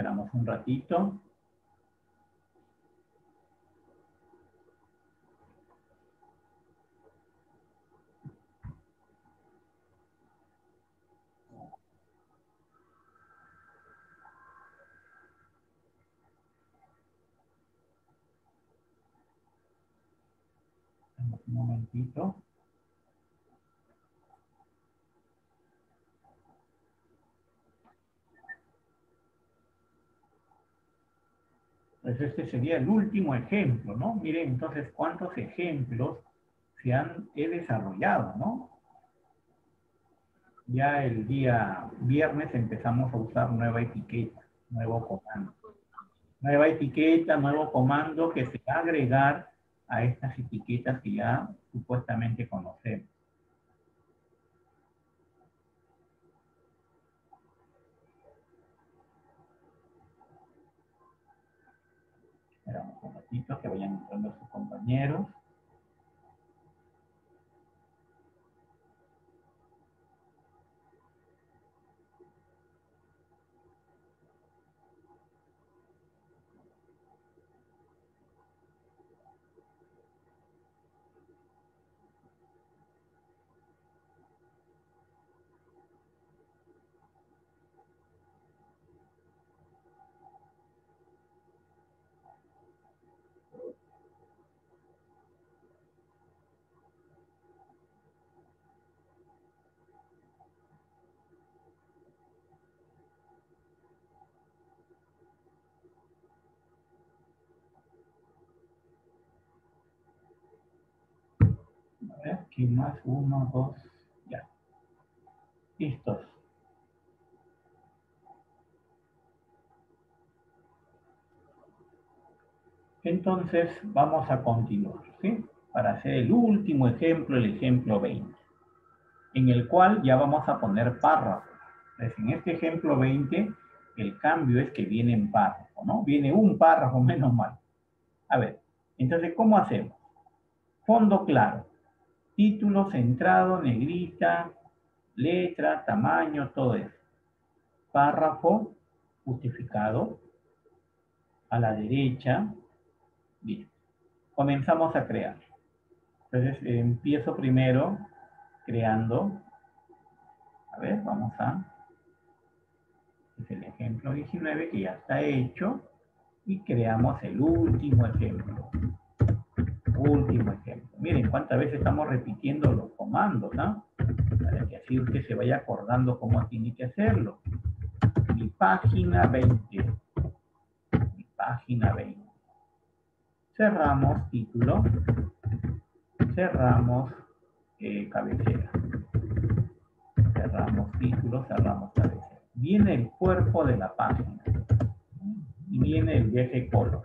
Esperamos un ratito. Un momentito. Pues este sería el último ejemplo, ¿no? Miren entonces cuántos ejemplos se han desarrollado, ¿no? Ya el día viernes empezamos a usar nueva etiqueta, nuevo comando. Nueva etiqueta, nuevo comando que se va a agregar a estas etiquetas que ya supuestamente conocemos. Que vayan entrando sus compañeros. A ver, aquí más, uno, dos, ya. Listos. Entonces, vamos a continuar, ¿sí? Para hacer el último ejemplo, el ejemplo 20, en el cual ya vamos a poner párrafos. Entonces, en este ejemplo 20, el cambio es que viene en párrafo, ¿no? Viene un párrafo menos mal. A ver, entonces, ¿cómo hacemos? Fondo claro. Título centrado, negrita, letra, tamaño, todo eso. Párrafo justificado. A la derecha. Bien. Comenzamos a crear. Entonces eh, empiezo primero creando. A ver, vamos a... Es el ejemplo 19 que ya está hecho. Y creamos el último ejemplo. Último ejemplo. Miren cuántas veces estamos repitiendo los comandos, ¿no? Para que así usted se vaya acordando cómo tiene que hacerlo. Mi página 20. Mi página 20. Cerramos título. Cerramos eh, cabecera. Cerramos título, cerramos cabecera. Viene el cuerpo de la página. Y viene el eje color.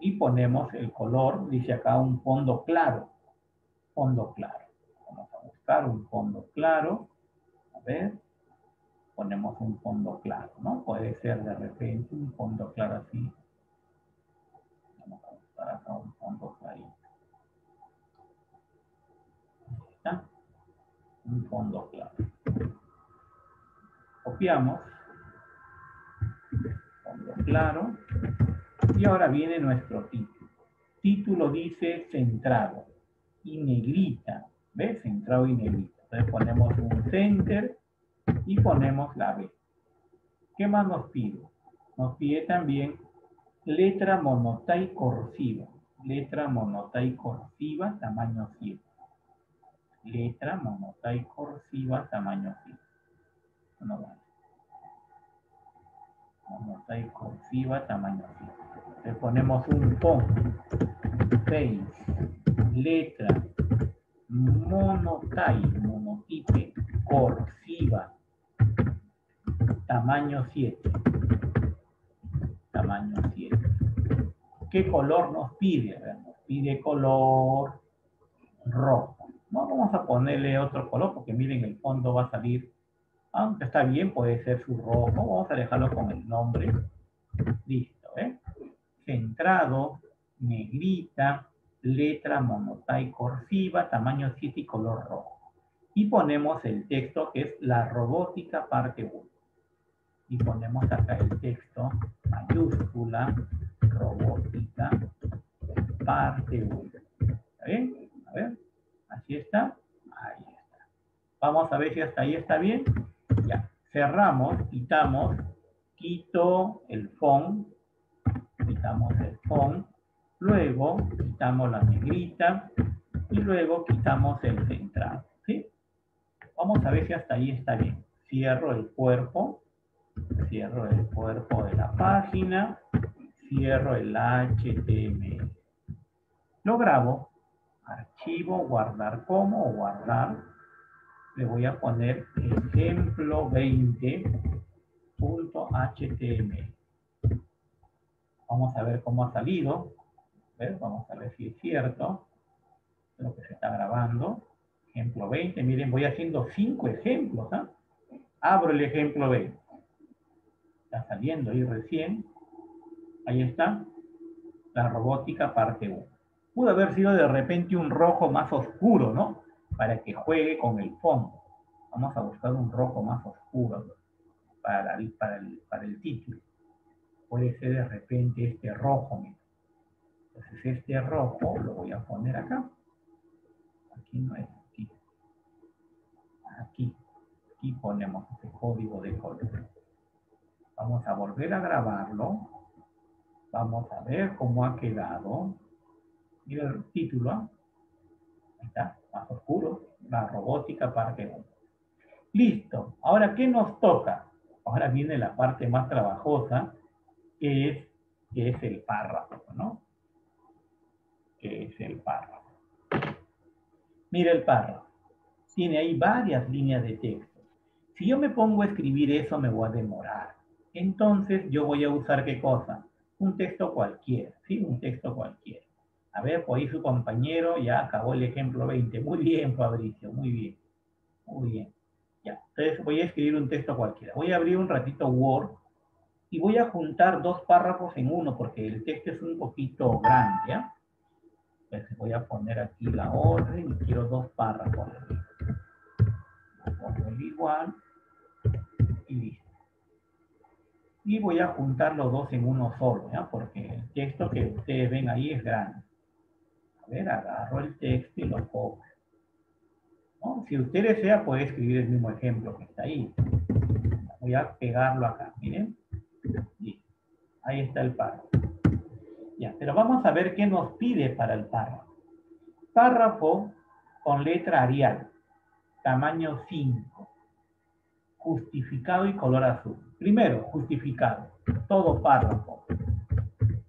y ponemos el color, dice acá un fondo claro, fondo claro. Vamos a buscar un fondo claro, a ver, ponemos un fondo claro, ¿no? Puede ser de repente un fondo claro así. Vamos a buscar acá un fondo clarito. ¿Está? Un fondo claro. Copiamos. Fondo claro. Y ahora viene nuestro título. Título dice centrado y negrita. ¿Ves? Centrado y negrita. Entonces ponemos un center y ponemos la B. ¿Qué más nos pide? Nos pide también letra monotai cursiva. Letra monotai cursiva, tamaño 7. Letra monotai cursiva, tamaño 7. No vale. Monotai cursiva, tamaño 7 le ponemos un font, face, letra, monotype, monotipe, cursiva, tamaño 7. Tamaño 7. ¿Qué color nos pide? Nos pide color rojo. No vamos a ponerle otro color porque miren el fondo va a salir, aunque está bien, puede ser su rojo. Vamos a dejarlo con el nombre. Listo. Centrado, negrita, letra monotai cursiva, tamaño 7 y color rojo. Y ponemos el texto que es la robótica parte 1. Y ponemos acá el texto mayúscula robótica parte 1. ¿Está bien? A ver, así está. Ahí está. Vamos a ver si hasta ahí está bien. Ya, cerramos, quitamos, quito el font, quitamos el font, luego quitamos la negrita y luego quitamos el centrado. ¿sí? Vamos a ver si hasta ahí está bien. Cierro el cuerpo, cierro el cuerpo de la página, cierro el HTML. Lo grabo, archivo, guardar como guardar. Le voy a poner ejemplo 20.html. Vamos a ver cómo ha salido. Vamos a ver si es cierto lo que se está grabando. Ejemplo 20. Miren, voy haciendo cinco ejemplos. ¿ah? Abro el ejemplo 20. Está saliendo ahí recién. Ahí está. La robótica parte 1. Pudo haber sido de repente un rojo más oscuro, ¿no? Para que juegue con el fondo. Vamos a buscar un rojo más oscuro para, para, el, para el título. Puede ser de repente este rojo. Entonces este rojo lo voy a poner acá. Aquí no es, aquí. Aquí. Aquí ponemos este código de color. Vamos a volver a grabarlo. Vamos a ver cómo ha quedado. Mira el título. Ahí está, más oscuro. La robótica parte 1. Listo. Ahora, ¿qué nos toca? Ahora viene la parte más trabajosa, es, es el párrafo, ¿no? Es el párrafo. Mira el párrafo. Tiene ahí varias líneas de texto. Si yo me pongo a escribir eso, me voy a demorar. Entonces, yo voy a usar qué cosa? Un texto cualquiera, ¿sí? Un texto cualquiera. A ver, por ahí su compañero ya acabó el ejemplo 20. Muy bien, Fabricio, muy bien. Muy bien. Ya, entonces voy a escribir un texto cualquiera. Voy a abrir un ratito Word y voy a juntar dos párrafos en uno porque el texto es un poquito grande, ¿ya? Entonces voy a poner aquí la orden y quiero dos párrafos. Pongo el igual y listo. Y voy a juntar los dos en uno solo, ¿ya? Porque el texto que ustedes ven ahí es grande. A ver, agarro el texto y lo copio. ¿No? Si usted desea, puede escribir el mismo ejemplo que está ahí. Voy a pegarlo acá, miren. Ahí está el párrafo. Ya, pero vamos a ver qué nos pide para el párrafo. Párrafo con letra Arial, tamaño 5, justificado y color azul. Primero, justificado. Todo párrafo.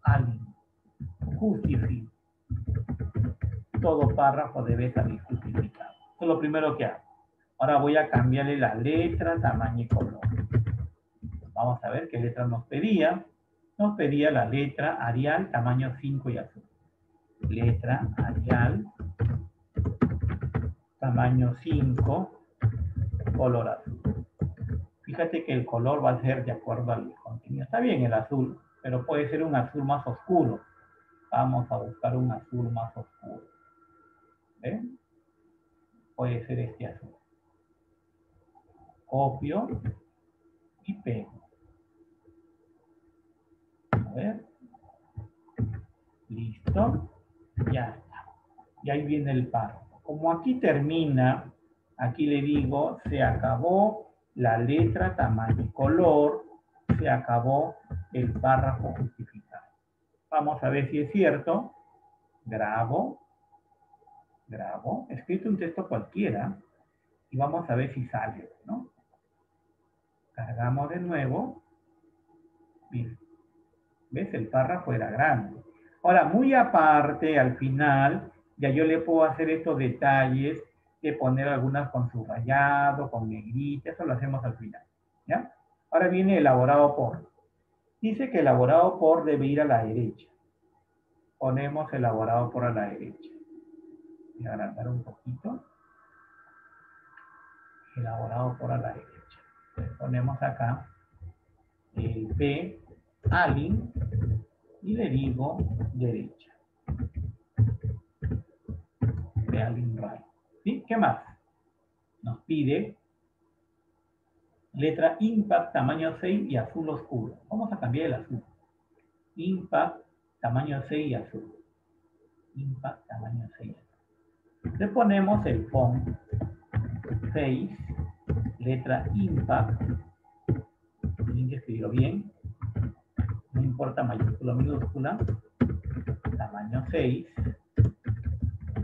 Alguien. Justifico. Todo párrafo debe salir justificado. Eso es lo primero que hago. Ahora voy a cambiarle la letra, tamaño y color. Vamos a ver qué letra nos pedía nos pedía la letra Arial tamaño 5 y azul. Letra Arial tamaño 5 color azul. Fíjate que el color va a ser de acuerdo al contenido. Está bien el azul, pero puede ser un azul más oscuro. Vamos a buscar un azul más oscuro. ¿Ven? Puede ser este azul. Copio y pego. Ver. Listo. Ya está. Y ahí viene el párrafo. Como aquí termina, aquí le digo, se acabó la letra, tamaño y color, se acabó el párrafo justificado. Vamos a ver si es cierto. Grabo. Grabo. Escrito un texto cualquiera. Y vamos a ver si sale, ¿no? Cargamos de nuevo. Bien. ¿Ves? El párrafo era grande. Ahora, muy aparte, al final, ya yo le puedo hacer estos detalles de poner algunas con subrayado, con negrita, eso lo hacemos al final. ¿ya? Ahora viene elaborado por. Dice que elaborado por debe ir a la derecha. Ponemos elaborado por a la derecha. Voy a agrandar un poquito. Elaborado por a la derecha. Ponemos acá el P Alin y le digo derecha. De Alin right. ¿Sí? ¿Qué más? nos pide letra impact tamaño 6 y azul oscuro. Vamos a cambiar el azul. Impact tamaño 6 y azul. Impact tamaño 6. Le ponemos el font 6, letra impact. Tienen que escribirlo bien. No importa mayúscula o minúscula. Tamaño 6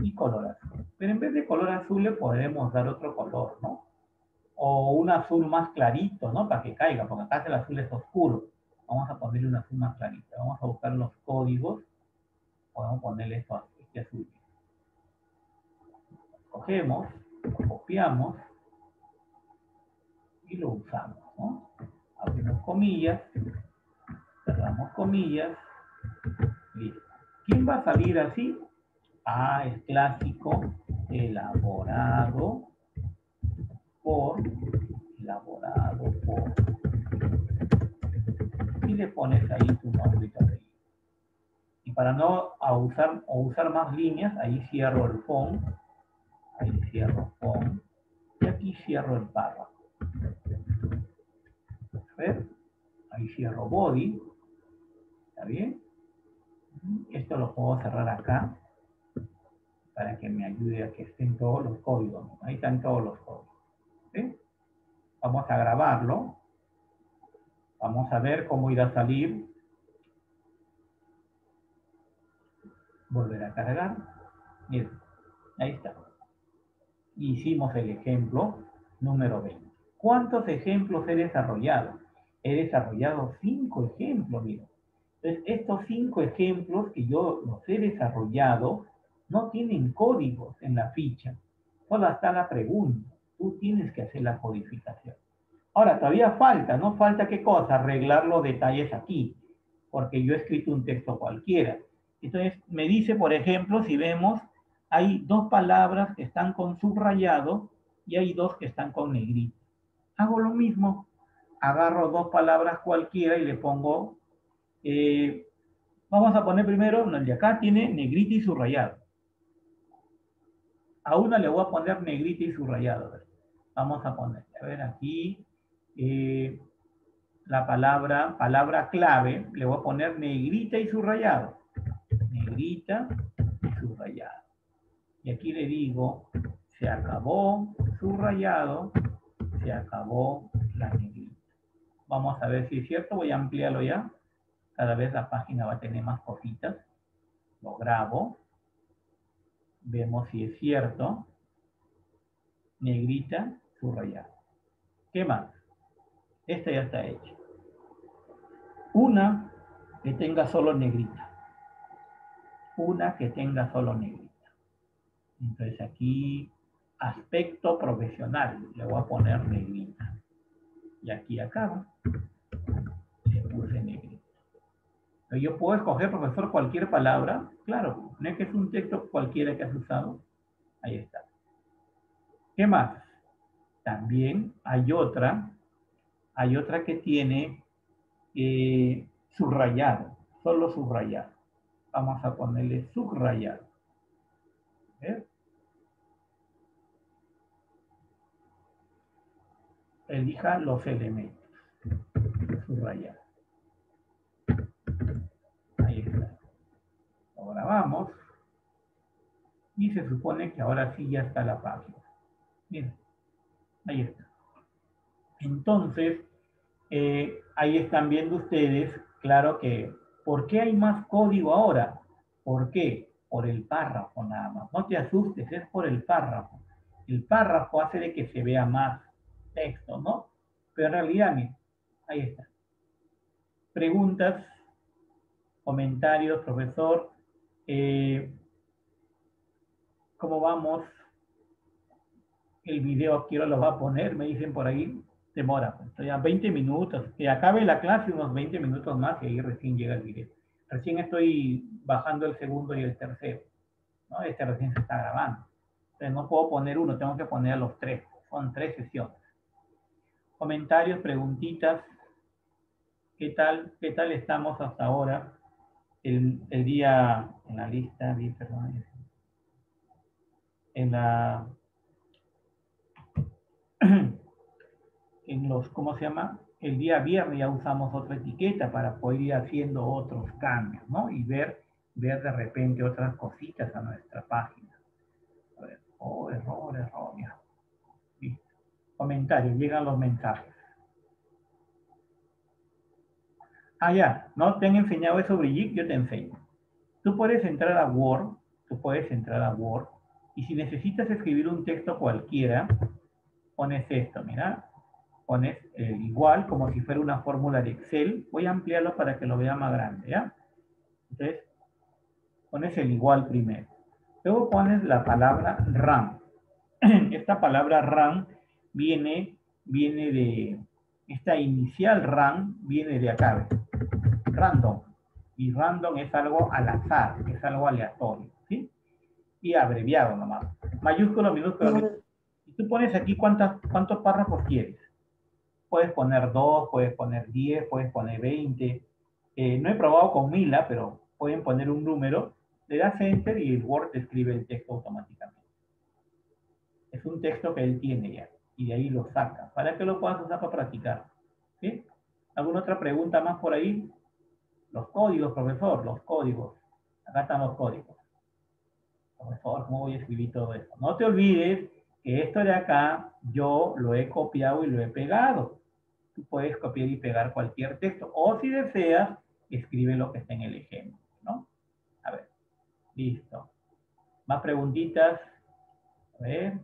y color azul. Pero en vez de color azul le podemos dar otro color, ¿no? O un azul más clarito, ¿no? Para que caiga, porque acá el azul es oscuro. Vamos a ponerle un azul más clarito. Vamos a buscar los códigos. Podemos ponerle esto, este azul. Cogemos, lo copiamos y lo usamos, ¿no? Abrimos comillas, cerramos comillas, listo. ¿Quién va a salir así? Ah, es clásico, elaborado por, elaborado por. Y le pones ahí tu nombre y Y para no usar, o usar más líneas, ahí cierro el font, ahí cierro font, y aquí cierro el párrafo. ver Ahí cierro body, ¿está bien? Esto lo puedo cerrar acá para que me ayude a que estén todos los códigos. Ahí están todos los códigos. Vamos a grabarlo. Vamos a ver cómo irá a salir. Volver a cargar. Miren, ahí está. Hicimos el ejemplo número 20. ¿Cuántos ejemplos he desarrollado? He desarrollado cinco ejemplos, miren. Entonces, estos cinco ejemplos que yo los he desarrollado, no tienen códigos en la ficha. Solo está la pregunta. Tú tienes que hacer la codificación. Ahora, todavía falta, ¿no? Falta qué cosa? Arreglar los detalles aquí, porque yo he escrito un texto cualquiera. Entonces, me dice, por ejemplo, si vemos, hay dos palabras que están con subrayado y hay dos que están con negrito. Hago lo mismo. Agarro dos palabras cualquiera y le pongo, eh, vamos a poner primero, el de acá tiene negrito y subrayado. A una le voy a poner negrita y subrayado. Vamos a poner, a ver aquí, eh, la palabra, palabra clave, le voy a poner negrita y subrayado. Negrita y subrayado. Y aquí le digo, se acabó subrayado, se acabó la negrita. Vamos a ver si es cierto, voy a ampliarlo ya. Cada vez la página va a tener más cositas. Lo grabo Vemos si es cierto. Negrita, subrayado. ¿Qué más? Esta ya está hecha. Una que tenga solo negrita. Una que tenga solo negrita. Entonces aquí, aspecto profesional. Le voy a poner negrita. Y aquí acaba. Le puse negrita. Yo puedo escoger, profesor, cualquier palabra. Claro, no es que es un texto cualquiera que has usado. Ahí está. ¿Qué más? También hay otra, hay otra que tiene eh, subrayado, solo subrayado. Vamos a ponerle subrayado. Elija los elementos. Subrayado. Grabamos y se supone que ahora sí ya está la página. Miren, ahí está. Entonces, eh, ahí están viendo ustedes, claro que, ¿por qué hay más código ahora? ¿Por qué? Por el párrafo nada más. No te asustes, es por el párrafo. El párrafo hace de que se vea más texto, ¿no? Pero en realidad, miren, ahí está. Preguntas, comentarios, profesor. Eh, ¿Cómo vamos? El video quiero lo va a poner, me dicen por ahí. Demora, estoy a 20 minutos. Que acabe la clase unos 20 minutos más y ahí recién llega el video. Recién estoy bajando el segundo y el tercero. ¿no? Este recién se está grabando. Entonces no puedo poner uno, tengo que poner los tres. Son tres sesiones. Comentarios, preguntitas. ¿Qué tal? ¿Qué tal estamos hasta ahora? El, día en la lista, perdón, en la en los, ¿cómo se llama? El día viernes ya usamos otra etiqueta para poder ir haciendo otros cambios, ¿no? Y ver, ver de repente otras cositas a nuestra página. Oh, error, error, ya. Comentarios, llegan los mensajes. Ah, ya, ¿no? ¿Te han enseñado eso, Brigitte? Yo te enseño. Tú puedes entrar a Word, tú puedes entrar a Word, y si necesitas escribir un texto cualquiera, pones esto, mira, pones el igual como si fuera una fórmula de Excel. Voy a ampliarlo para que lo vea más grande, ¿ya? Entonces, pones el igual primero. Luego pones la palabra RAM. Esta palabra RAM viene, viene de, esta inicial RAM viene de acá, random. Y random es algo al azar, es algo aleatorio, ¿sí? Y abreviado nomás. Mayúsculo, minúsculo. Y tú pones aquí cuántas, cuántos párrafos quieres. Puedes poner dos, puedes poner 10, puedes poner 20. Eh, no he probado con Mila, pero pueden poner un número, le das enter y el Word escribe el texto automáticamente. Es un texto que él tiene ya, y de ahí lo saca, para que lo puedas usar para practicar. ¿Sí? ¿Alguna otra pregunta más por ahí? Los códigos, profesor, los códigos. Acá están los códigos. Profesor, ¿cómo voy a escribir todo esto? No te olvides que esto de acá yo lo he copiado y lo he pegado. Tú puedes copiar y pegar cualquier texto. O si deseas, escribe lo que está en el ejemplo, ¿no? A ver, listo. Más preguntitas. A ver.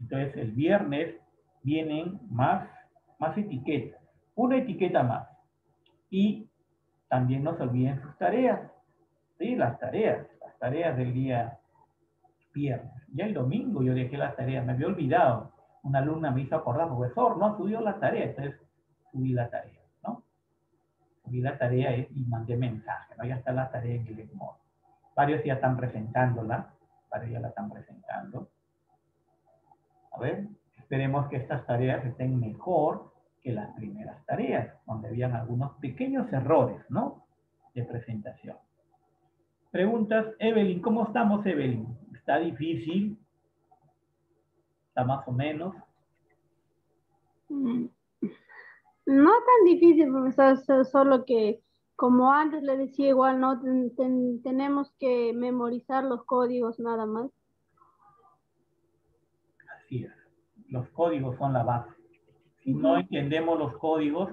Entonces, el viernes vienen más, más etiquetas. Una etiqueta más. Y también no se olviden sus tareas. Sí, las tareas. Las tareas del día viernes. Ya el domingo yo dejé las tareas. Me había olvidado. Una alumna me hizo acordar, profesor, no subió la tarea. Entonces, subí la tarea, ¿no? Subí la tarea y mandé mensaje, ¿no? Ya está la tarea en el Edmodo. Varios ya están presentándola. Varios ya la están presentando. A ver, esperemos que estas tareas estén mejor que las primeras tareas, donde habían algunos pequeños errores, ¿no? De presentación. Preguntas, Evelyn, ¿cómo estamos, Evelyn? ¿Está difícil? ¿Está más o menos? Mm, no tan difícil, profesor, solo que como antes le decía igual, no tenemos que memorizar los códigos nada más. Así es. Los códigos son la base. Si no entendemos los códigos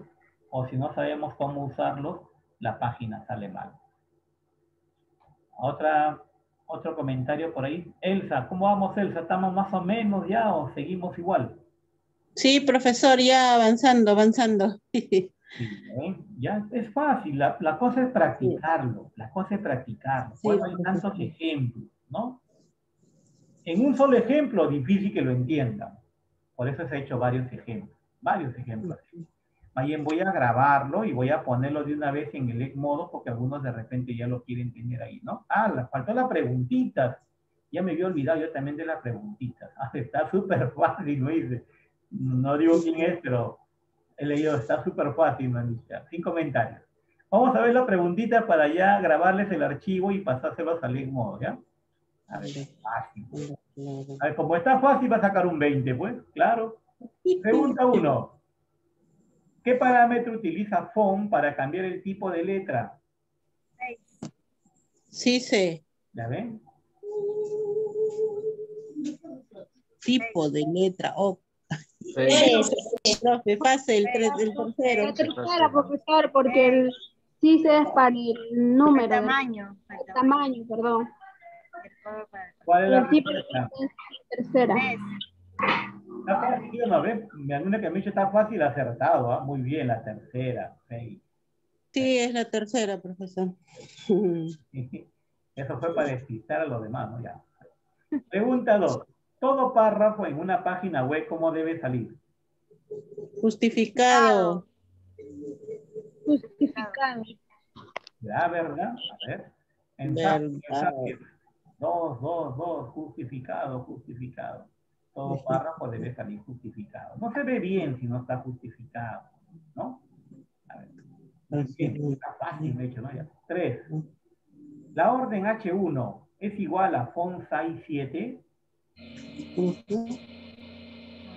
o si no sabemos cómo usarlos, la página sale mal. Otra, otro comentario por ahí. Elsa, ¿cómo vamos, Elsa? ¿Estamos más o menos ya o seguimos igual? Sí, profesor, ya avanzando, avanzando. ¿eh? Ya es fácil, la, cosa es practicarlo, la cosa es practicarlo. Sí, hay tantos ejemplos, ¿no? En un solo ejemplo, difícil que lo entiendan. Por eso se ha hecho varios ejemplos varios ejemplos. Bien, voy a grabarlo y voy a ponerlo de una vez en el modo porque algunos de repente ya lo quieren tener ahí, ¿no? Ah, la, faltó la preguntitas. Ya me había olvidado yo también de las preguntitas. Ah, está súper fácil, ¿no? Dice. No digo quién es, pero he leído, está súper fácil, ¿no? Sin comentarios. Vamos a ver la preguntita para ya grabarles el archivo y pasárselos al modo, ¿ya? A ver, fácil. A ver, como está fácil, va a sacar un 20, pues, claro. Pregunta 1. ¿Qué parámetro utiliza FON para cambiar el tipo de letra? Sí, sí. ¿Ya ven? Tipo de letra. Oh. Sí. Profe, pase el, el tercero. La tercera, profesor, porque el sí se es para el número. El tamaño. El tamaño, perdón. ¿Cuál es la tercera? Está fácil, ¿no? Me alguna que me dicho está fácil acertado, ¿ah? muy bien, la tercera. Sí, es la tercera, profesor. Eso fue para despistar a los demás, ¿no? Ya. Pregunta dos. Todo párrafo en una página web, ¿cómo debe salir? Justificado. Justificado. Ya, ¿verdad? A ver. En dos, dos, dos, justificado, justificado todo párrafo debe salir justificado. No se ve bien si no está justificado, ¿no? A ver. Está fácil, de hecho, ¿no? Ya. Tres. La orden H1 es igual a font size 7.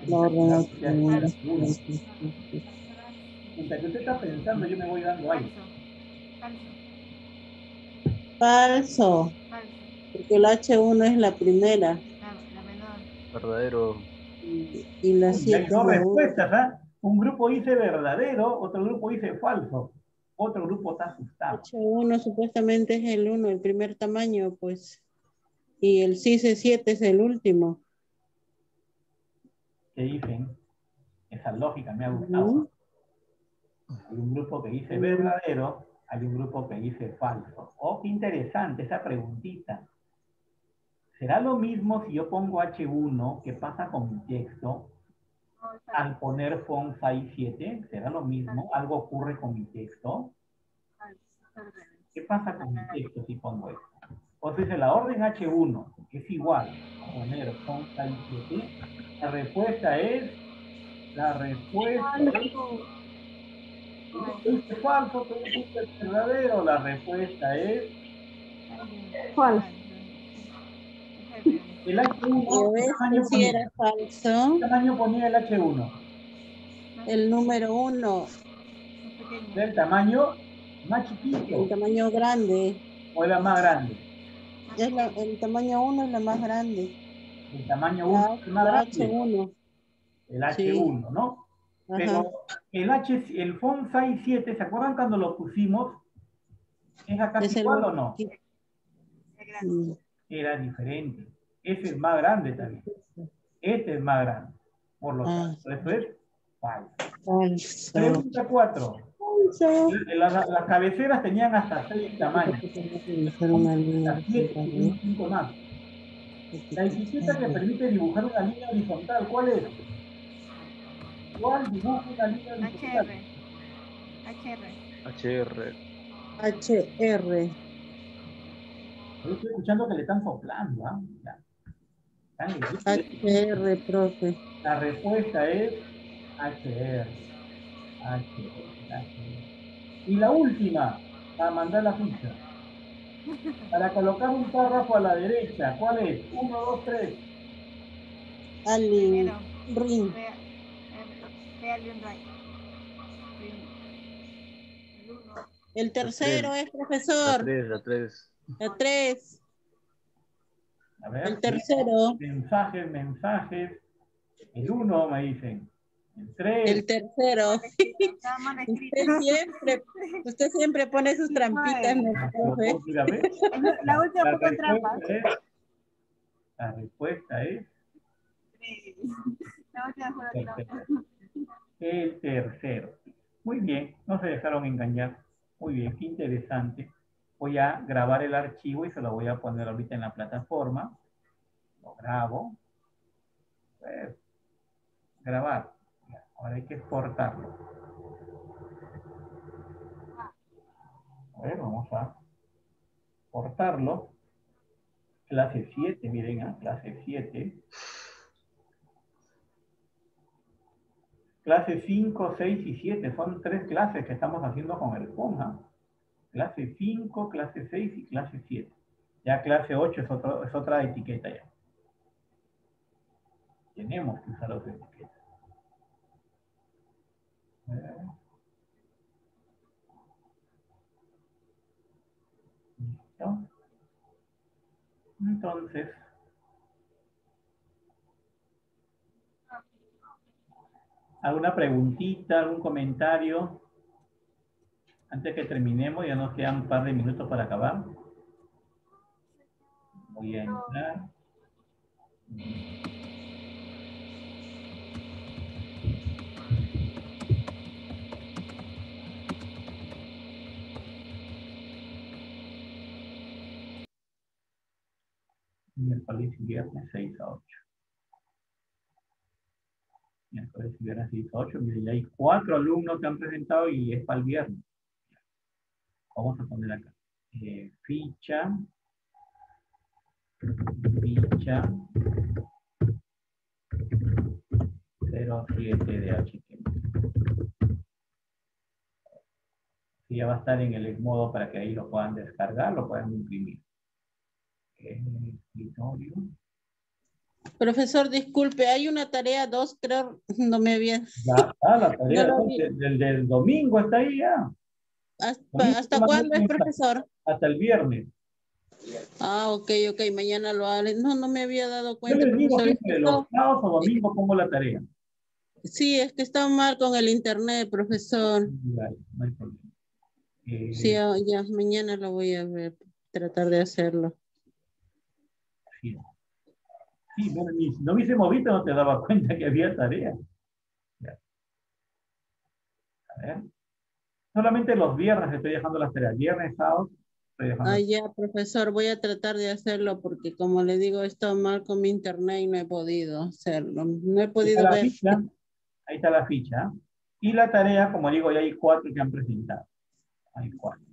La orden H1. Mientras que usted está pensando, yo me voy dando ahí. Falso. Porque el H1 es la primera. Verdadero. Y la Hay 7 dos respuestas, ¿ah? Un grupo dice verdadero, otro grupo dice falso. Otro grupo está asustado. H1 supuestamente es el 1, el primer tamaño, pues. Y el CICE 7 es el último. ¿Qué dicen? Esa lógica me ha gustado. Hay un grupo que dice verdadero, hay un grupo que dice falso. Oh, qué interesante esa preguntita. ¿Será lo mismo si yo pongo H1? ¿Qué pasa con mi texto? Al poner font size 7, ¿será lo mismo? ¿Algo ocurre con mi texto? ¿Qué pasa con mi texto si pongo esto? Entonces, la orden H1 es igual a poner font size 7. La respuesta es, la respuesta es, ¿tú dices falso, tú dices verdadero? La respuesta es, Falso. El Yo H1, ves ¿qué tamaño si ponía? era falso. ¿Qué tamaño ponía el H1? El número 1, Del tamaño más el chiquito tamaño grande. o era más grande. Es la- el tamaño 1 es la más grande. El tamaño La, 1 es más la grande. H1. El H1, ¿no? Ajá. Pero el H, el font size 7, ¿se acuerdan cuando lo pusimos? ¿Es acá Es el igual o no? Mm. Era diferente. Ese es más grande también. Este es más grande. Por lo Ah. tanto, eso es falso. Pregunta 4. Falso. Las, las cabeceras tenían hasta 6 tamaños. Hacer una línea Las 7 y un 5 más. La etiqueta que permite dibujar una línea horizontal, ¿cuál es? ¿Cuál dibuja una línea horizontal? HR. HR. HR. Yo estoy escuchando que le están soplando, ¿ah? Difíciles. HR, profe. La respuesta es HR. HR. HR. Y la última, para mandar la ficha. Para colocar un párrafo a la derecha, ¿cuál es? Uno, dos, tres. Ali. Ring. El tercero es La profesor. 3, la 3. La 3. A ver. El tercero. Mensajes, mensajes. El uno me dicen. El tres. El tercero. Usted siempre, usted siempre pone sus trampitas, ¿no? Mira, ¿ves? La última La poco trampa. respuesta es. La respuesta es. La última El trampa. tercero. El tercero. Muy bien, no se dejaron engañar. Muy bien, qué interesante. Voy a grabar el archivo y se lo voy a poner ahorita en la plataforma. Lo grabo. Ver. Grabar. Ahora hay que exportarlo. A ver, vamos a exportarlo. Clase 7, miren, ah, clase 7. Clase 5, 6 y 7 son tres clases que estamos haciendo con el FONA. Clase 5, clase 6 y clase 7. Ya clase 8 es, otro- es otra etiqueta ya. Tenemos que usar otra etiqueta. Listo. Entonces, ¿Alguna preguntita, algún comentario? Antes que terminemos, ya nos quedan un par de minutos para acabar. Voy a entrar. Miércoles y viernes 6 a 8. Miércoles y viernes 6 a 8. Miren, ya hay cuatro alumnos que han presentado y es para el viernes. Vamos a poner acá. Eh, ficha. Ficha. 07 de HTML. Y ya va a estar en el modo para que ahí lo puedan descargar, lo puedan imprimir. Eh, escritorio. Profesor, disculpe, hay una tarea dos, creo, no me había... Ya está, la tarea No del- del domingo está ahí ya. ¿Hasta, cuándo es, profesor? Hasta el viernes. Ah, ok, ok, mañana lo haré. No, no me había dado Yo cuenta, les digo siempre, los sábados o domingos pongo la tarea. Sí, es que está mal con el internet, profesor. Ya, no hay problema. Eh, Sí, ah, ya, mañana lo voy a ver, tratar de hacerlo. sí. Sí, bueno, si no hubiésemos visto no te daba cuenta que había tarea. Ya. A ver. Solamente los viernes estoy dejando las tareas. Viernes, sábado. Ah, ya, profesor, voy a tratar de hacerlo porque como le digo, he estado mal con mi internet y no he podido hacerlo. No he podido ver. ficha. Ahí está la ficha. Y la tarea, como digo, ya hay cuatro que han presentado. Hay cuatro.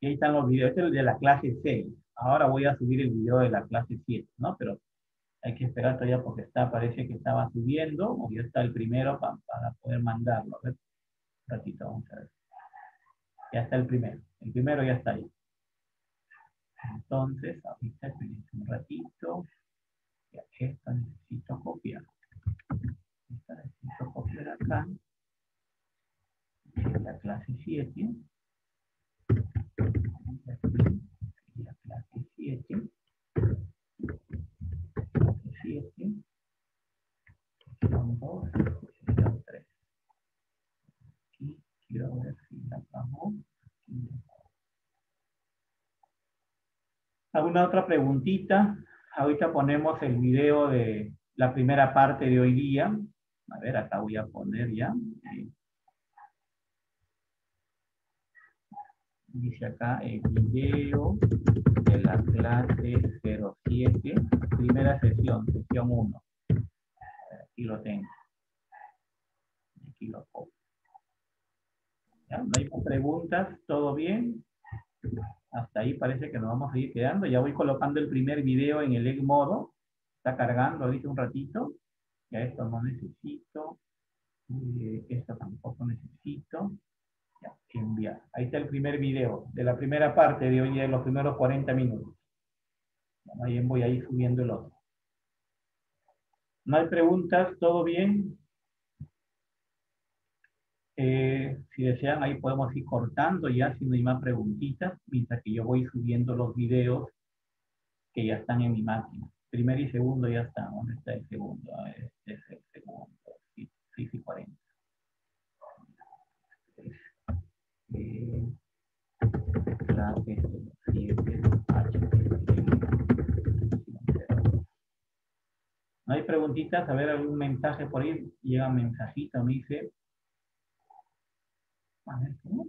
Y ahí están los videos. Este es el de la clase 6. Ahora voy a subir el video de la clase 7, ¿no? Pero hay que esperar todavía porque está, parece que estaba subiendo, o ya está el primero pa- para poder mandarlo. A ver, ratito, vamos a ver. Ya está el primero. El primero ya está ahí. Entonces, ahorita un ratito. Ya, esto necesito copiar. Esta necesito copiar acá. La clase 7. La clase 7. Clase 7. Son dos, son tres. Aquí quiero ver si la acabó. ¿Alguna otra preguntita? Ahorita ponemos el video de la primera parte de hoy día. A ver, acá voy a poner ya. Dice acá el video de la clase 07, primera sesión, sesión 1. Aquí lo tengo. Aquí lo pongo. ¿Ya? ¿No hay más preguntas? ¿Todo bien? Hasta ahí parece que nos vamos a ir quedando. Ya voy colocando el primer video en el egg modo. Está cargando ahorita un ratito. Ya esto no necesito. Esto tampoco necesito. Ya, enviar. Ahí está el primer video de la primera parte de hoy, de los primeros 40 minutos. Bueno, ahí voy a subiendo el otro. ¿No hay preguntas? ¿Todo bien? Eh, si desean, ahí podemos ir cortando ya hay más preguntitas, mientras que yo voy subiendo los videos que ya están en mi máquina. Primero y segundo ya están. ¿Dónde está el segundo? Ah, Este es el segundo. Sí, 6 y 40. Eh, clase 7, ¿No hay preguntitas? A ver, algún mensaje por ahí. Llega un mensajito, me dice. A ver, ¿cómo?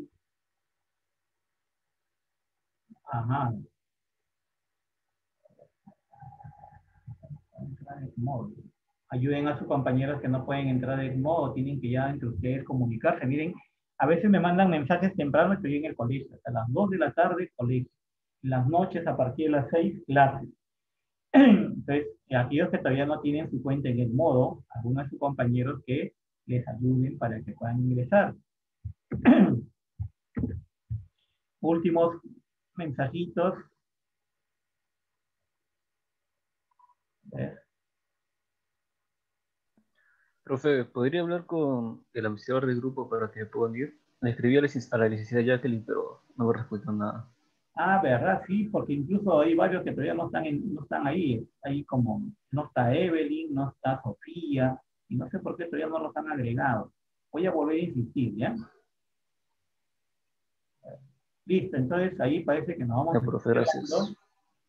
Modo. Ayuden a sus compañeros que no pueden entrar en modo, tienen que ya entre ustedes comunicarse. Miren, a veces me mandan mensajes temprano, estoy en el colegio, hasta las 2 de la tarde, colegio. Las noches, a partir de las 6, clases. Entonces, aquellos que todavía no tienen su cuenta en el modo, algunos de sus compañeros que les ayuden para que puedan ingresar. Últimos mensajitos. Profe, ¿podría hablar con el administrador del grupo para que me puedan ir? Le escribí a la lic- a la licenciada Jacqueline, pero no me respondió nada. Ah, verdad, sí, porque incluso hay varios que todavía no están, en- no están ahí. Ahí como no está Evelyn, no está Sofía, y no sé por qué todavía no los han agregado. Voy a volver a insistir, ¿ya? Listo, entonces ahí parece que nos vamos a.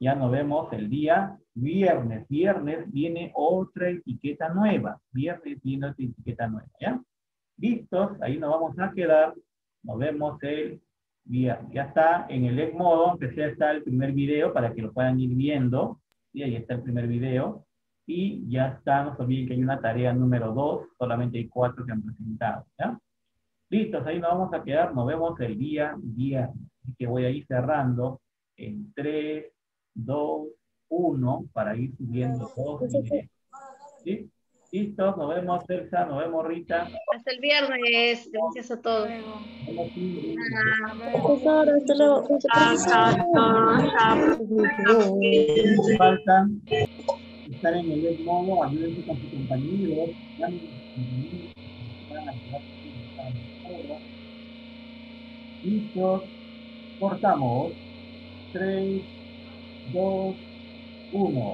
Ya nos vemos el día viernes. Viernes viene otra etiqueta nueva. Viernes viene otra etiqueta nueva, ¿ya? Listos, ahí nos vamos a quedar. Nos vemos el viernes. Ya está en el modo, aunque sea está el primer video para que lo puedan ir viendo. Y ahí está el primer video. Y ya está, no se olviden que hay una tarea número 2, solamente hay cuatro que han presentado, ¿ya? Listos, ahí nos vamos a quedar, nos vemos el día viernes. Así que voy a ir cerrando en 3, 2, 1 para ir subiendo todos. los videos. ¿Sí? Listos, nos vemos Elsa, nos vemos Rita. Hasta el viernes. Gracias a todos. Profesor, hasta luego. Faltan. estar en el modo, ayúdense con sus compañeros. Listos. Cortamos. 3, 2, 1.